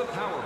the power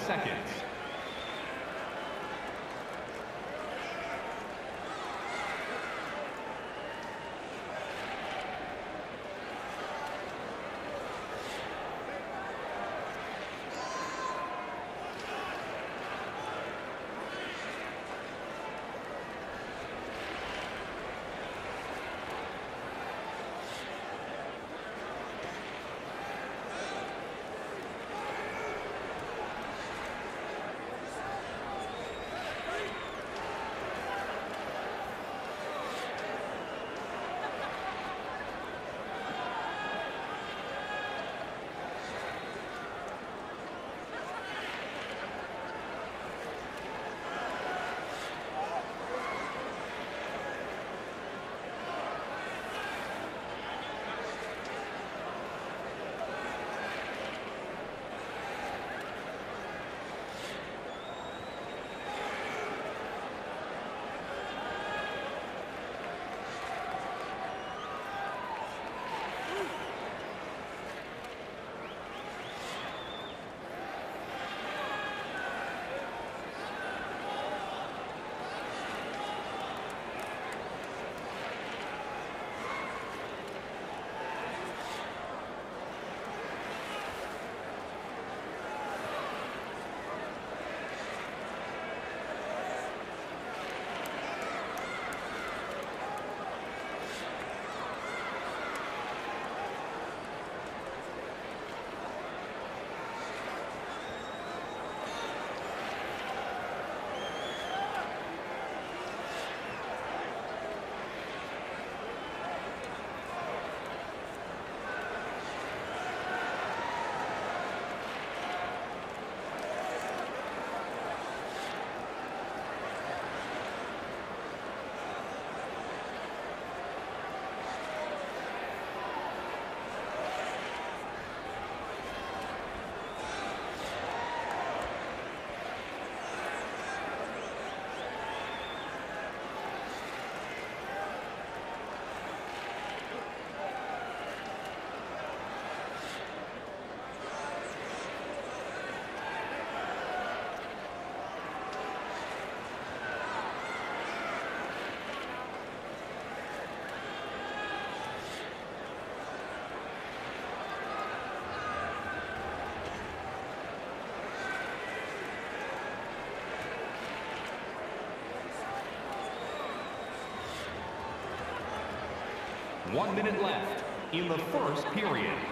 seconds. One minute left in the first period.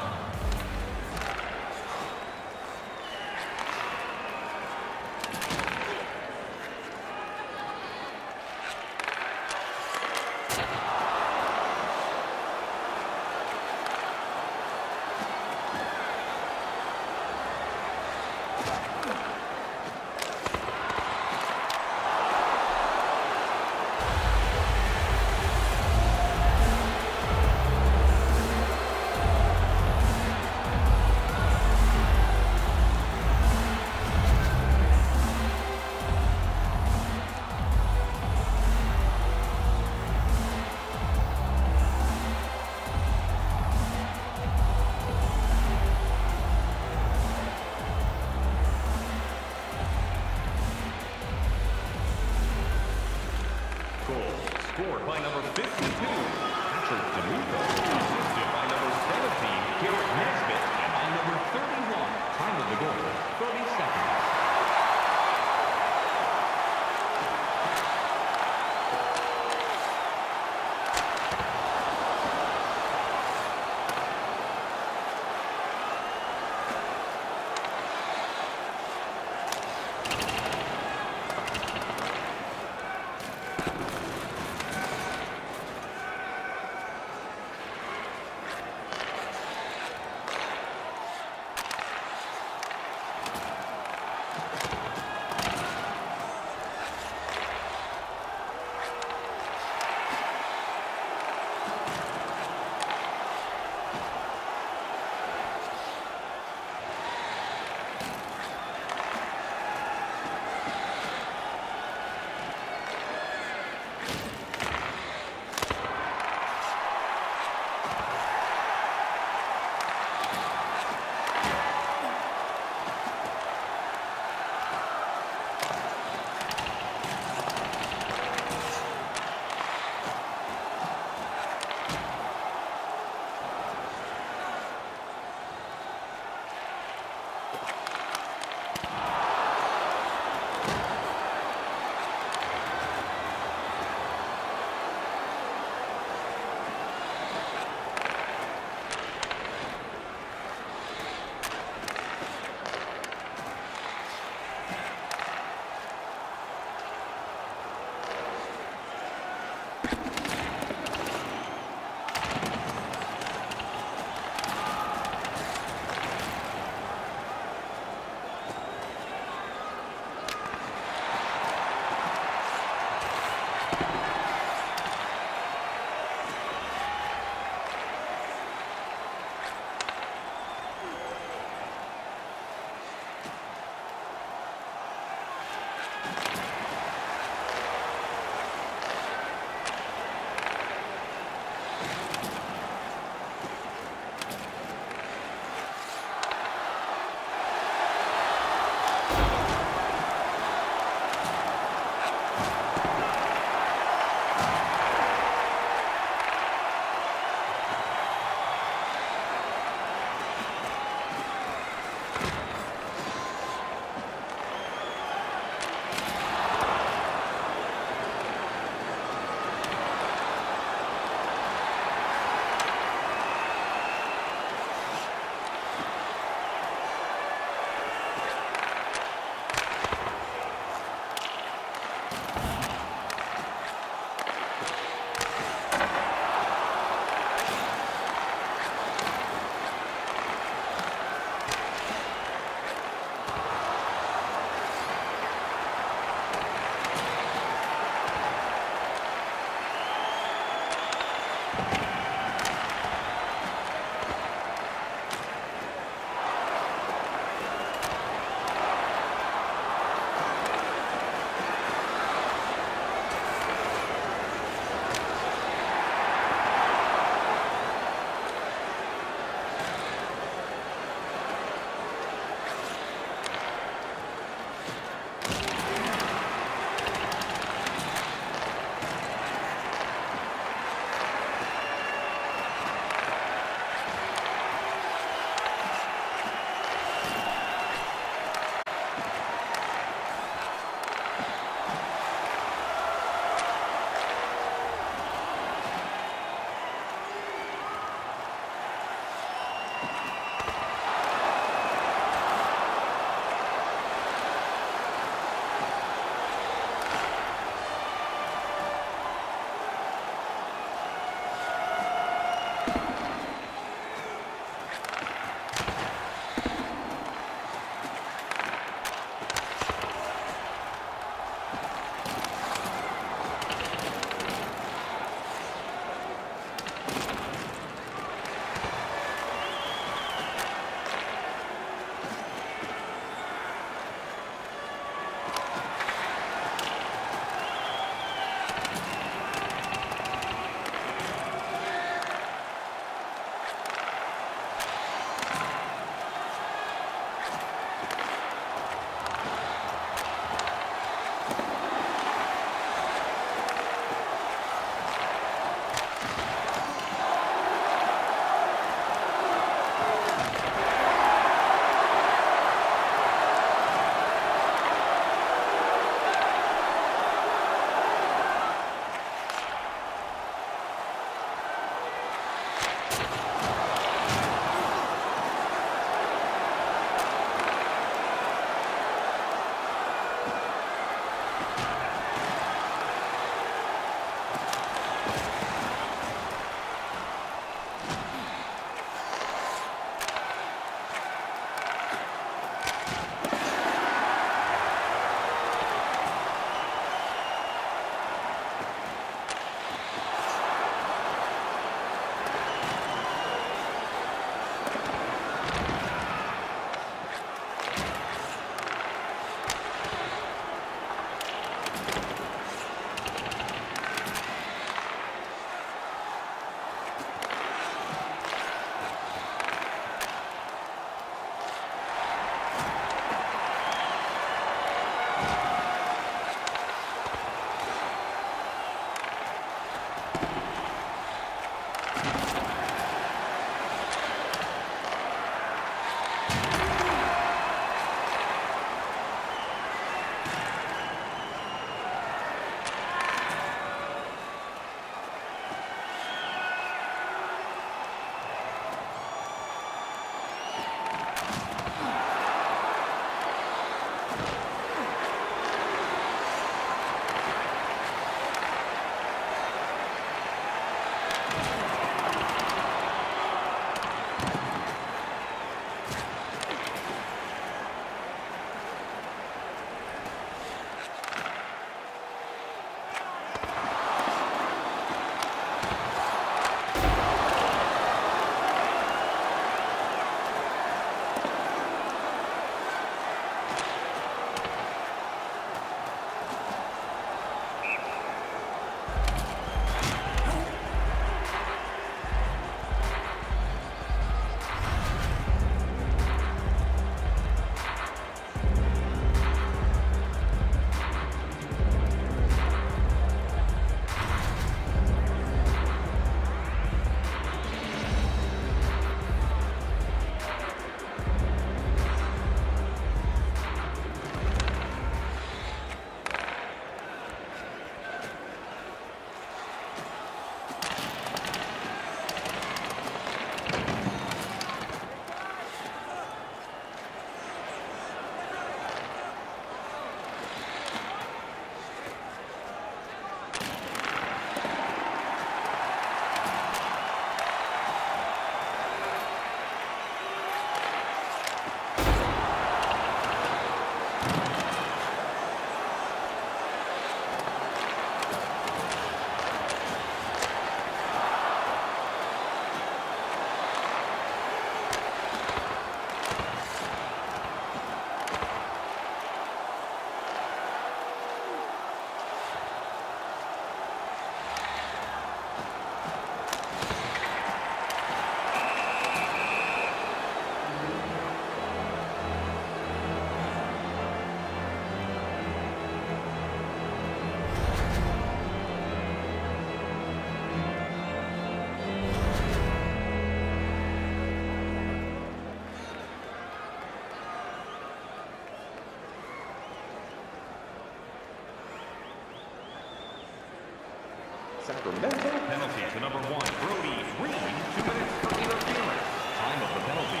Sacramento. Penalty to number one, Brody Green. Two minutes for interference. Time of the penalty,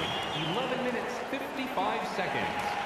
11 minutes, 55 seconds.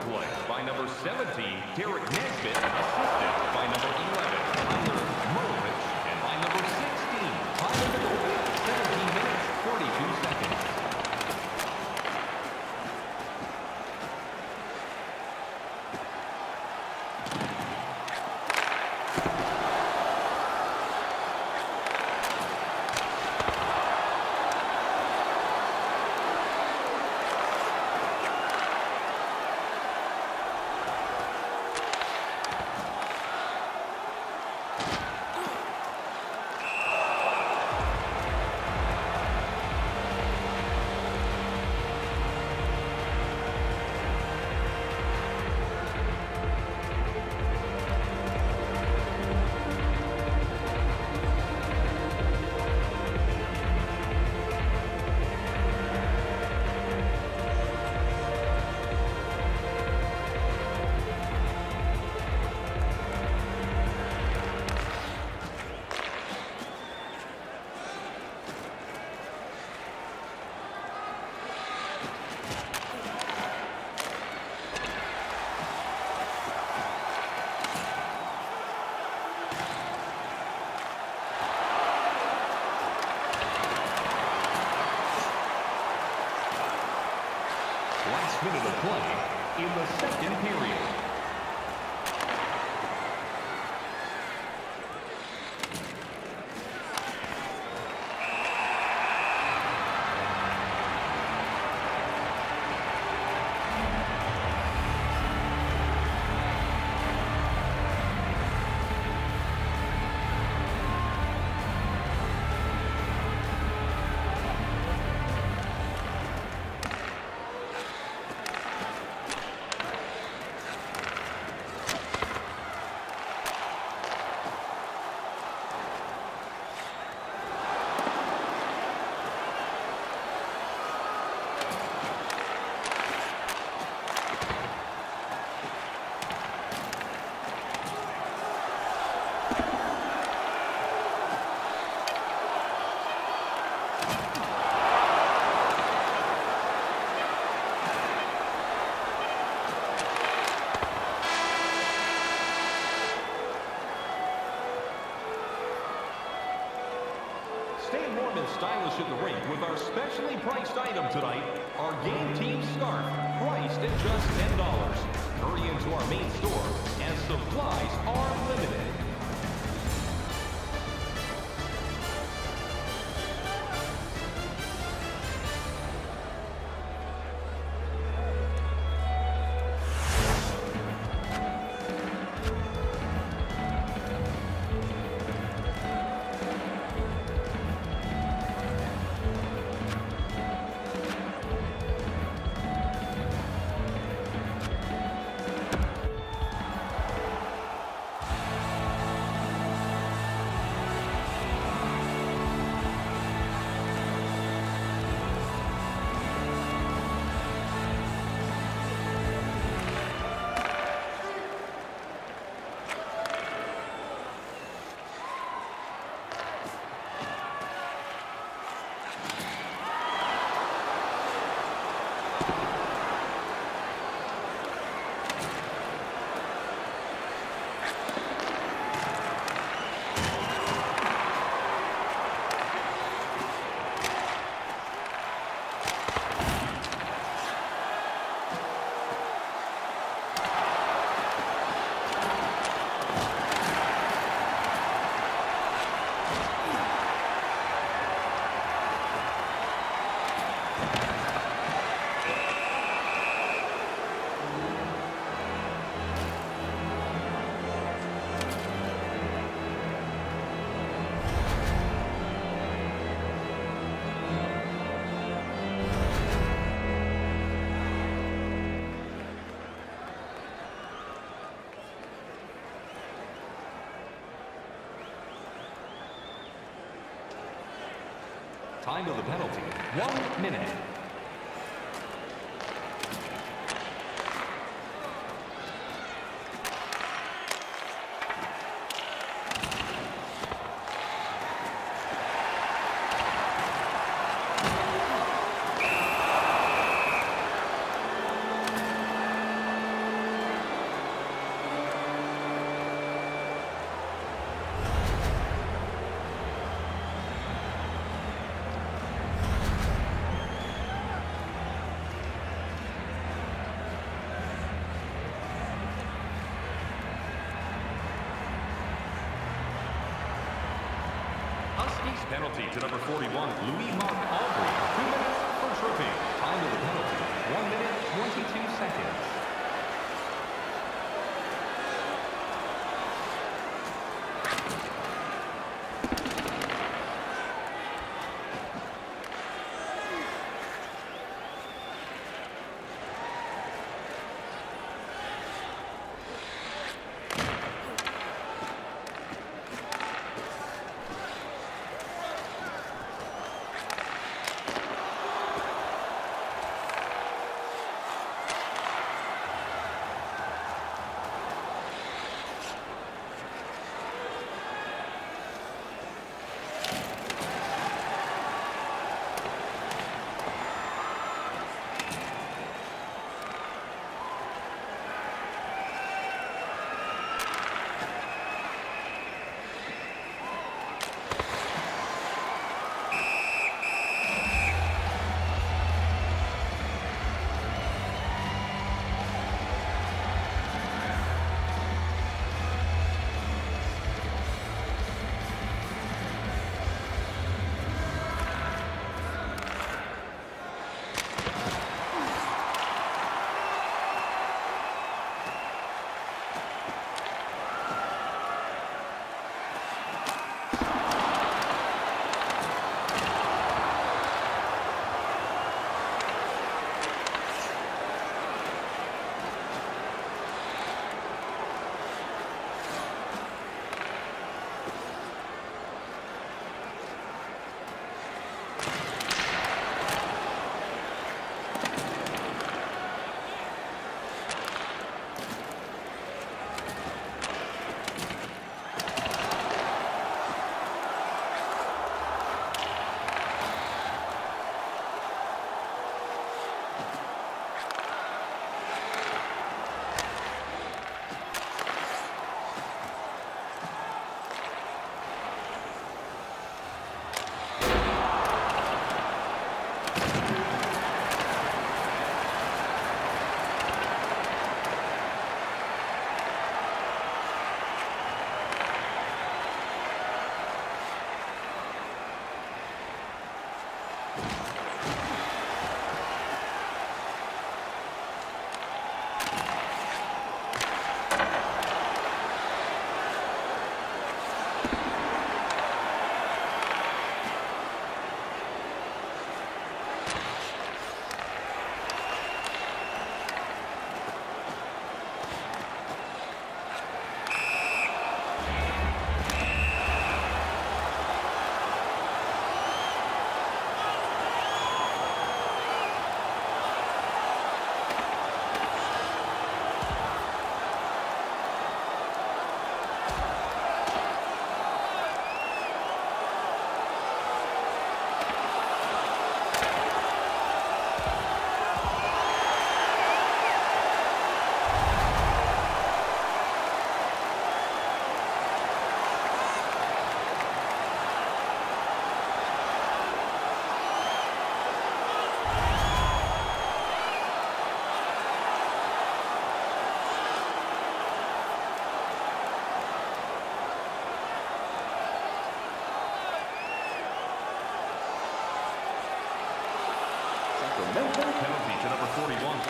Play by number 17, Derek Nesbitt, priced tonight, Time the penalty, one minute. Huskies penalty to number 41,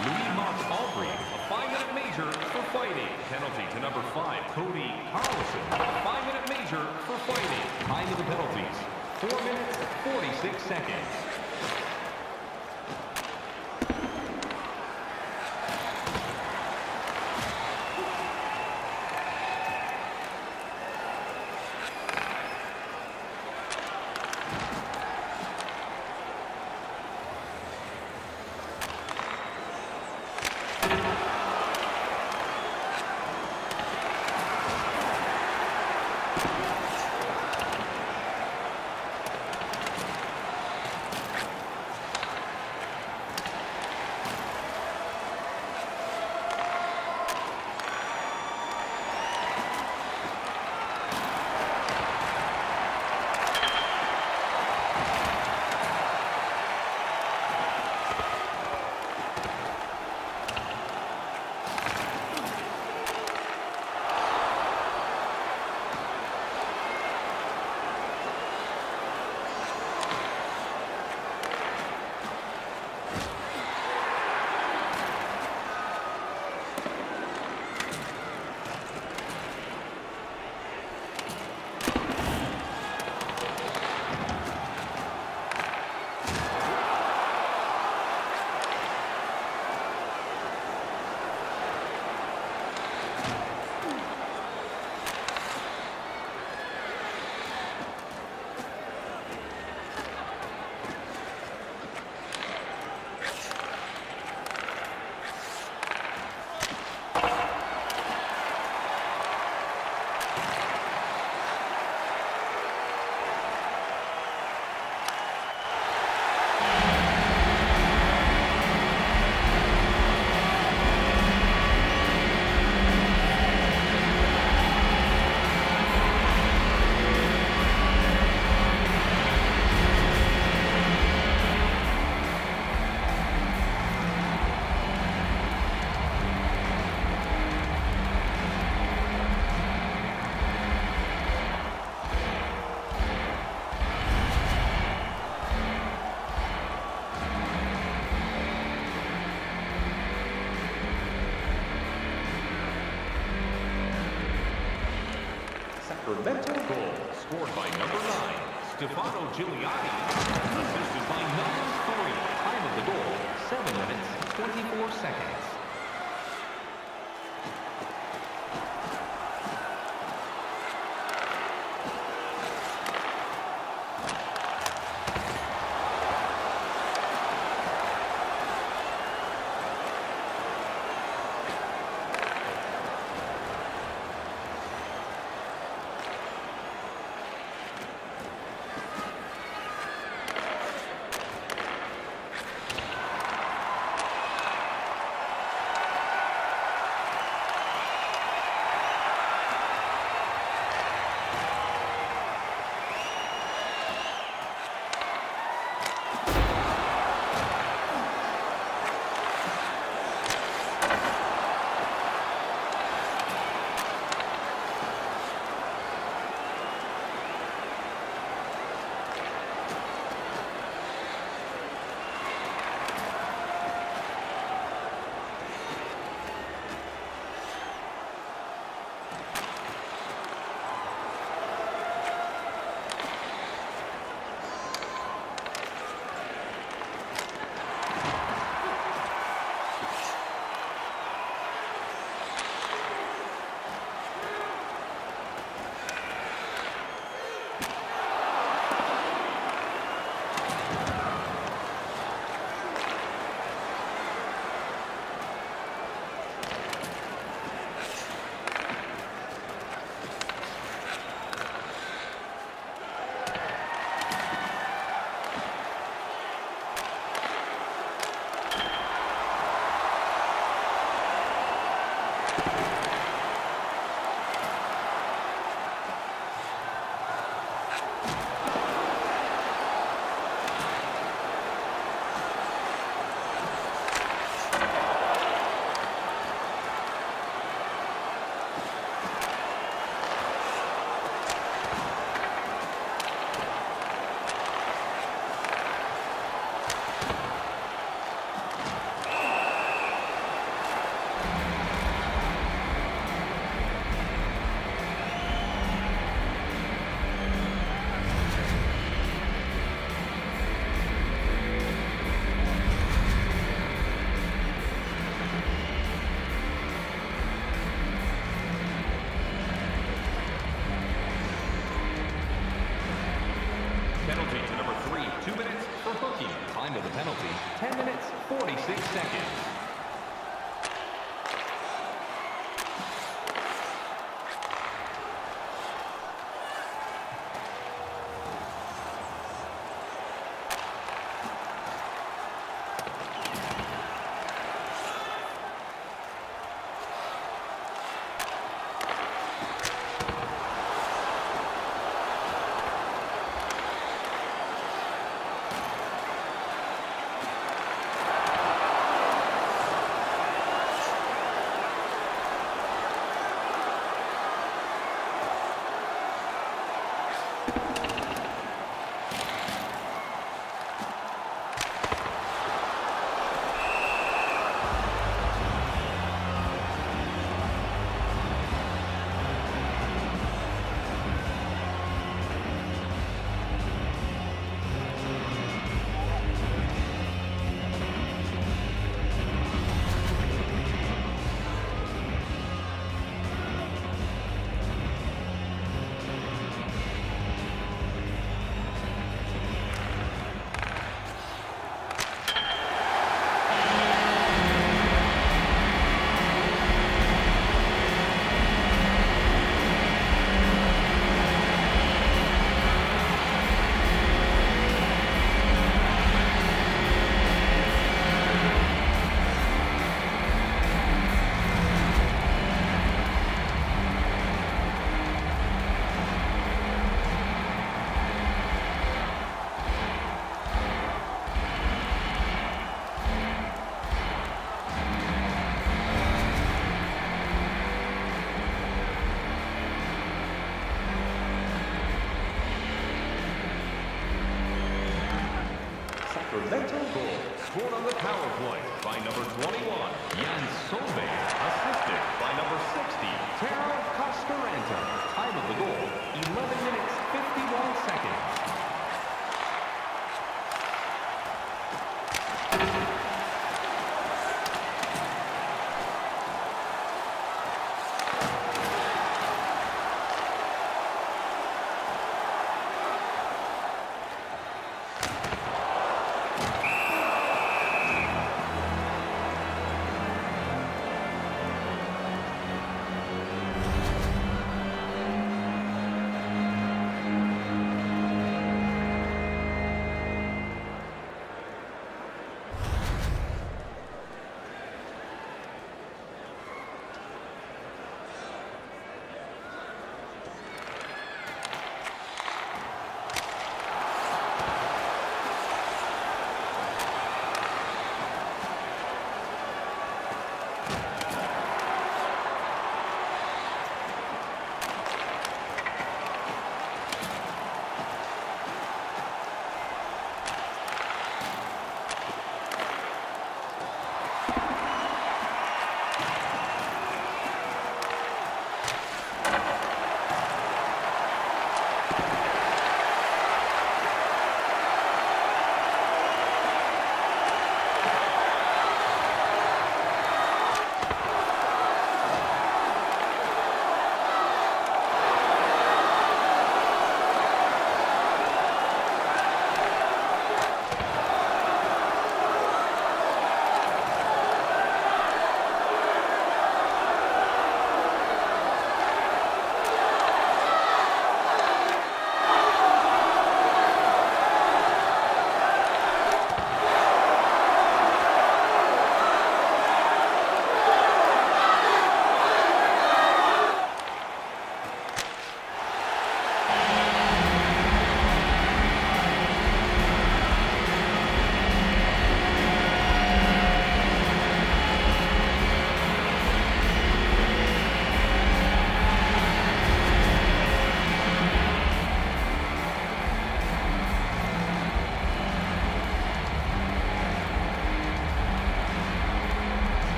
Louis Mox. A five-minute major for fighting. Penalty to number five, Cody Carlson. Five-minute major for fighting. Time of the penalties, four minutes, 46 seconds. Giuliani,